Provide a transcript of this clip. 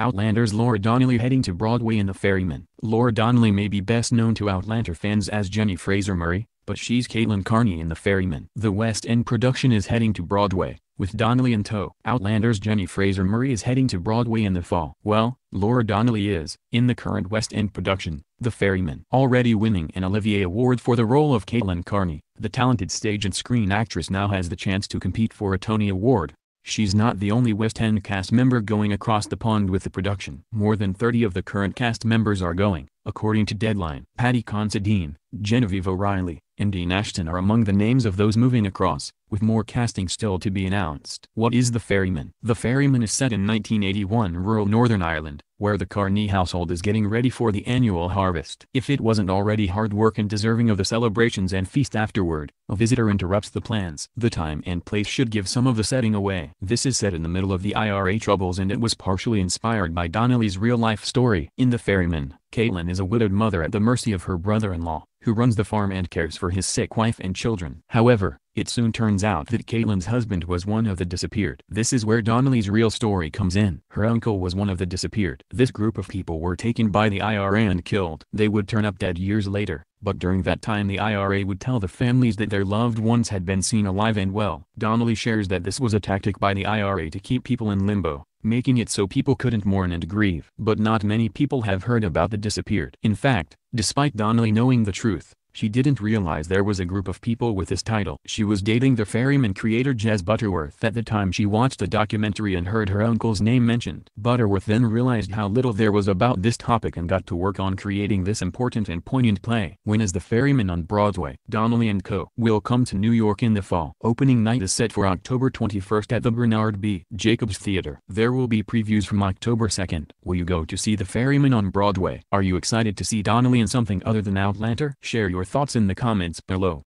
Outlander's Laura Donnelly heading to Broadway in The Ferryman. Laura Donnelly may be best known to Outlander fans as Jenny Fraser Murray, but she's Caitlin Carney in The Ferryman. The West End production is heading to Broadway, with Donnelly in tow. Outlander's Jenny Fraser Murray is heading to Broadway in the fall. Well, Laura Donnelly is, in the current West End production, The Ferryman. Already winning an Olivier Award for the role of Caitlin Carney, the talented stage and screen actress now has the chance to compete for a Tony Award. She's not the only West End cast member going across the pond with the production. More than 30 of the current cast members are going, according to Deadline. Paddy Considine, Genevieve O'Reilly, and Dean Ashton are among the names of those moving across, with more casting still to be announced. What is The Ferryman? The Ferryman is set in 1981 rural Northern Ireland, where the Carney household is getting ready for the annual harvest. If it wasn't already hard work and deserving of the celebrations and feast afterward, a visitor interrupts the plans. The time and place should give some of the setting away. This is set in the middle of the IRA troubles and it was partially inspired by Donnelly's real-life story. In The Ferryman, Caitlin is a widowed mother at the mercy of her brother-in-law, who runs the farm and cares for his sick wife and children. However, it soon turns out that Caitlin's husband was one of the disappeared. This is where Donnelly's real story comes in. Her uncle was one of the disappeared. This group of people were taken by the IRA and killed. They would turn up dead years later, but during that time the IRA would tell the families that their loved ones had been seen alive and well. Donnelly shares that this was a tactic by the IRA to keep people in limbo, making it so people couldn't mourn and grieve. But not many people have heard about the disappeared. In fact, despite Donnelly knowing the truth, she didn't realize there was a group of people with this title. She was dating the Ferryman creator Jez Butterworth at the time she watched the documentary and heard her uncle's name mentioned. Butterworth then realized how little there was about this topic and got to work on creating this important and poignant play. When is the Ferryman on Broadway? Donnelly & Co. will come to New York in the fall. Opening night is set for October 21st at the Bernard B. Jacobs Theater. There will be previews from October 2nd. Will you go to see the Ferryman on Broadway? Are you excited to see Donnelly in something other than Outlander? Share your thoughts in the comments below.